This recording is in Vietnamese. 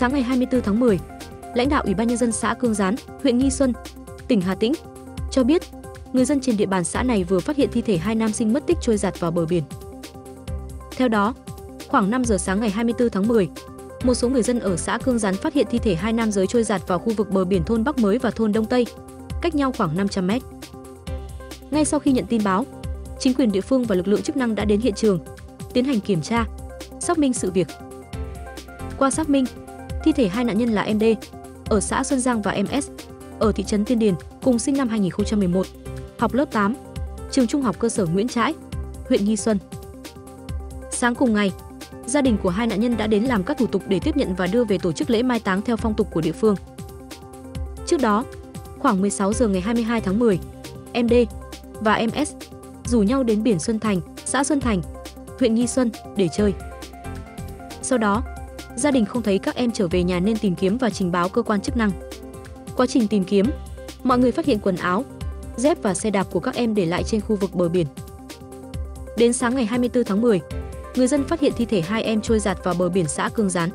Sáng ngày 24 tháng 10, lãnh đạo Ủy ban nhân dân xã Cương Gián, huyện Nghi Xuân, tỉnh Hà Tĩnh cho biết, người dân trên địa bàn xã này vừa phát hiện thi thể hai nam sinh mất tích trôi giạt vào bờ biển. Theo đó, khoảng 5 giờ sáng ngày 24 tháng 10, một số người dân ở xã Cương Gián phát hiện thi thể hai nam giới trôi giạt vào khu vực bờ biển thôn Bắc Mới và thôn Đông Tây, cách nhau khoảng 500 mét. Ngay sau khi nhận tin báo, chính quyền địa phương và lực lượng chức năng đã đến hiện trường, tiến hành kiểm tra, xác minh sự việc. Qua xác minh, thi thể hai nạn nhân là MD ở xã Xuân Giang và MS ở thị trấn Tiên Điền, cùng sinh năm 2011, học lớp 8, trường trung học cơ sở Nguyễn Trãi, huyện Nghi Xuân. Sáng cùng ngày, gia đình của hai nạn nhân đã đến làm các thủ tục để tiếp nhận và đưa về tổ chức lễ mai táng theo phong tục của địa phương. Trước đó, khoảng 16 giờ ngày 22 tháng 10, MD và MS rủ nhau đến biển Xuân Thành, xã Xuân Thành, huyện Nghi Xuân để chơi. Sau đó, gia đình không thấy các em trở về nhà nên tìm kiếm và trình báo cơ quan chức năng. Quá trình tìm kiếm, mọi người phát hiện quần áo, dép và xe đạp của các em để lại trên khu vực bờ biển. Đến sáng ngày 24 tháng 10, người dân phát hiện thi thể hai em trôi giạt vào bờ biển xã Cương Gián.